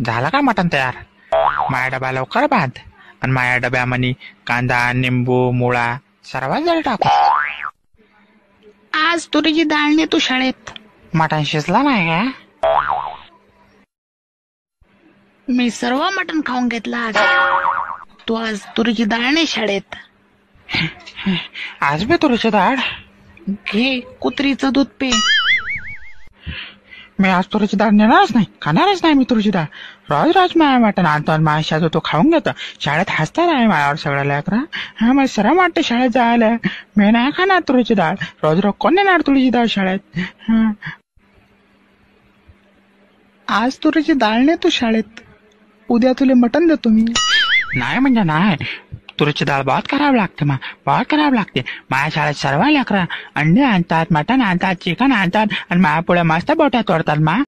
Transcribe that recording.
झाला का मटण तयार? माया डबा लवकर बांध. आणि माया डब्यामध्ये कांदा निंबू मुळा सर्वात जरी टाकू. आज तुरीची डाळ ने तू शाळेत. मटण शिजला नाही का? मी सर्व मटण खाऊन घेतला आज. तू आज तुरीची डाळ नाही शाळेत. आज बी तुरीची डाळ? घे कुत्रीचं दूध पे. मी आज तुरीची डाळ नेणारच नाही खाणारच नाही मी तुरीची डाळ रोज रोज माया वाटण आणतो आणि माझ्या तो खाऊन घेतो शाळेत हसता नाही माझ्यावर सगळ्या लेकरा हा मला सरम वाटतं शाळेत जायला मी नाही खाणार तुरीची डाळ रोज रोज कोण नेणार तुरीची डाळ शाळेत आज तुरीची डाळ ने तू शाळेत उद्या तुले मटण देतो मी नाही म्हणजे नाही तुरीची डाळ बहुत खराब लागते मा बहुत खराब लागते. माझ्या शाळेत सर्व लेकरं अंडे आणतात मटण आणतात चिकन आणतात आणि माझ्या पुढे मस्त बोट्या तोडतात मा.